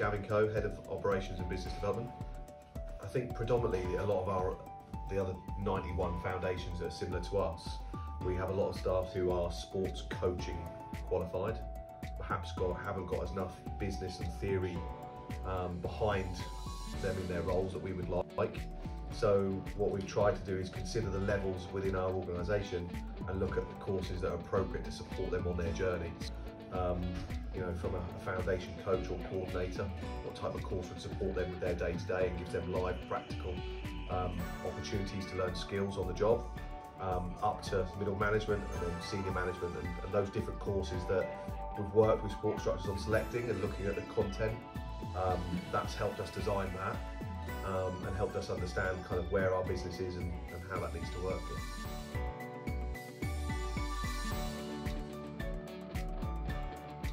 Gavin Coe, Head of Operations and Business Development. I think predominantly a lot of our, the other 91 foundations are similar to us, we have a lot of staff who are sports coaching qualified, perhaps got, haven't got enough business and theory um, behind them in their roles that we would like. So what we've tried to do is consider the levels within our organisation and look at the courses that are appropriate to support them on their journeys. Um, you know, from a, foundation coach or coordinator, what type of course would support them with their day to day and gives them live practical um, opportunities to learn skills on the job, um, up to middle management and then senior management and, and those different courses that we've worked with sport structures on selecting and looking at the content. Um, that's helped us design that um, and helped us understand kind of where our business is and, and how that needs to work.